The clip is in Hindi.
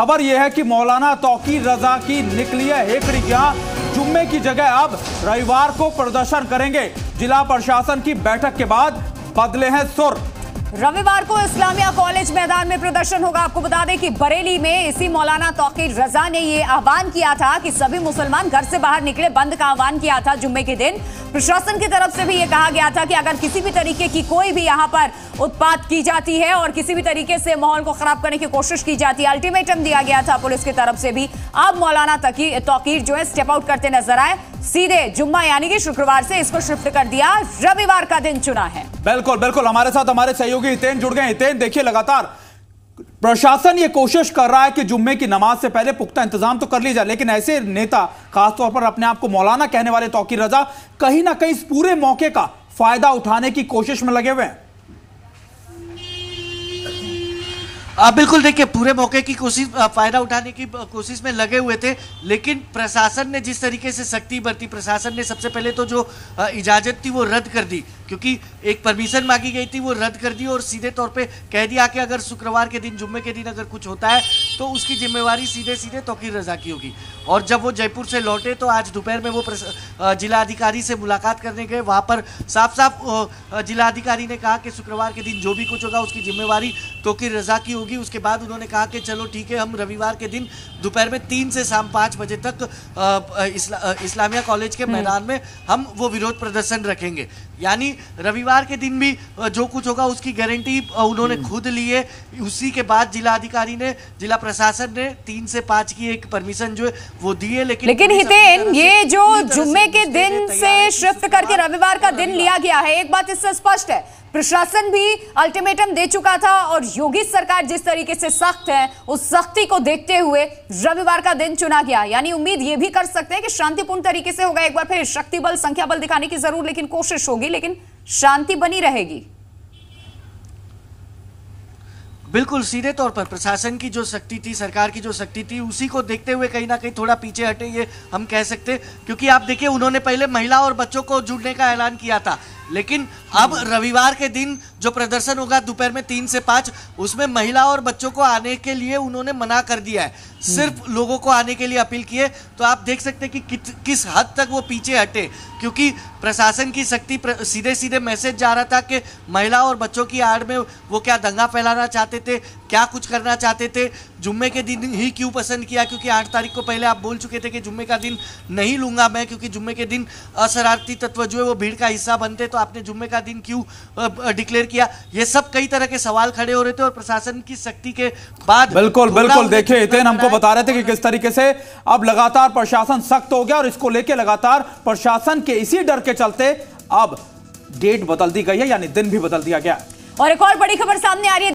खबर यह है कि मौलाना तोकी रजा की निकली है हेकड़ी यहाँ जुम्मे की जगह अब रविवार को प्रदर्शन करेंगे। जिला प्रशासन की बैठक के बाद बदले हैं सुर। रविवार को इस्लामिया कॉलेज मैदान में प्रदर्शन होगा। आपको बता दें कि बरेली में इसी मौलाना तौकीर रजा ने यह आह्वान किया था कि सभी मुसलमान घर से बाहर निकले। बंद का आह्वान किया था जुम्मे के दिन। प्रशासन की तरफ़ से भी ये कहा गया था कि अगर किसी भी तरीके की कोई भी यहाँ पर उत्पात की जाती है और किसी भी तरीके से माहौल को खराब करने की कोशिश की जाती है, अल्टीमेटम दिया गया था। पुलिस की तरफ़ से भी अब मौलाना तौकीर जो है स्टेप आउट करते नज़र आए। सीधे जुम्मा यानी कि शुक्रवार से इसको शिफ्ट कर दिया। रविवार का दिन चुना है। बिल्कुल बिल्कुल, हमारे साथ हमारे सहयोगी हितेन जुड़ गए। हितेन, देखिए लगातार प्रशासन ये कोशिश कर रहा है कि जुम्मे की नमाज़ से पहले पुख्ता इंतज़ाम तो कर ली जाए, लेकिन ऐसे नेता, खासतौर पर अपने आप को मौलाना कहने वाले तौकीर रजा, कहीं ना कहीं इस पूरे मौके का फ़ायदा उठाने की कोशिश में लगे हुए हैं। आप बिल्कुल देखिए, पूरे मौके की कोशिश फ़ायदा उठाने की कोशिश में लगे हुए थे, लेकिन प्रशासन ने जिस तरीके से सख्ती बरती, प्रशासन ने सबसे पहले तो जो इजाज़त थी वो रद्द कर दी। क्योंकि एक परमिशन मांगी गई थी वो रद्द कर दी और सीधे तौर पे कह दिया कि अगर शुक्रवार के दिन जुम्मे के दिन अगर कुछ होता है तो उसकी जिम्मेवारी सीधे सीधे तोकीर रजा की होगी। और जब वो जयपुर से लौटे तो आज दोपहर में वो जिला अधिकारी से मुलाकात करने गए। वहाँ पर साफ़ साफ़ जिला अधिकारी ने कहा कि शुक्रवार के दिन जो भी कुछ होगा उसकी जिम्मेवारी तोकीर रजा की होगी। उसके बाद उन्होंने कहा कि चलो ठीक है हम रविवार के दिन दोपहर में तीन से शाम पाँच बजे तक इस्ला, इस्लामिया कॉलेज के हम्म। मैदान में हम वो विरोध प्रदर्शन रखेंगे। यानी रविवार के दिन भी जो कुछ होगा उसकी गारंटी उन्होंने हम्म। खुद ली है। उसी के बाद जिला अधिकारी ने जिला प्रशासन ने तीन से पाँच की एक परमिशन जो है वो दी है लेकिन लेकिन हितेन ये जो जुम्मे के दिन से शिफ्ट करके रविवार का दिन लिया गया है। एक बात इससे स्पष्ट है प्रशासन भी अल्टीमेटम दे चुका था और योगी सरकार जिस तरीके से सख्त है उस सख्ती को देखते हुए रविवार का दिन चुना गया। यानी उम्मीद ये भी कर सकते हैं कि शांतिपूर्ण तरीके से होगा। एक बार फिर शक्ति बल संख्या बल दिखाने की ज़रूर लेकिन कोशिश होगी लेकिन शांति बनी रहेगी। बिल्कुल सीधे तौर पर प्रशासन की जो शक्ति थी, सरकार की जो शक्ति थी, उसी को देखते हुए कहीं ना कहीं थोड़ा पीछे हटे, ये हम कह सकते क्योंकि आप देखिए, उन्होंने पहले महिला और बच्चों को जुड़ने का ऐलान किया था। लेकिन अब रविवार के दिन जो प्रदर्शन होगा दोपहर में तीन से पाँच उसमें महिला और बच्चों को आने के लिए उन्होंने मना कर दिया है। सिर्फ़ लोगों को आने के लिए अपील की है। तो आप देख सकते हैं कि किस हद तक वो पीछे हटे क्योंकि प्रशासन की शक्ति सीधे सीधे मैसेज जा रहा था कि महिला और बच्चों की आड़ में वो क्या दंगा फैलाना चाहते थे क्या कुछ करना चाहते थे? जुम्मे के दिन ही क्यों पसंद किया? क्योंकि आठ तारीख को पहले आप बोल चुके थे कि जुम्मे का दिन नहीं लूँगा मैं क्योंकि जुम्मे के दिन अशरारती तत्व जो है वो भीड़ का हिस्सा बनते तो आपने जुम्मे का दिन क्यों डिक्लेयर किया? ये सब कई तरह के सवाल खड़े हो रहे थे और प्रशासन की शक्ति के बाद बिल्कुल बिल्कुल देखिए इतने हमको बता रहे थे कि किस तरीके से अब लगातार प्रशासन सख्त हो गया और इसको लेके लगातार प्रशासन के इसी डर के चलते अब डेट बदल दी गई है यानी दिन भी बदल दिया गया। और एक और बड़ी खबर सामने आ रही है।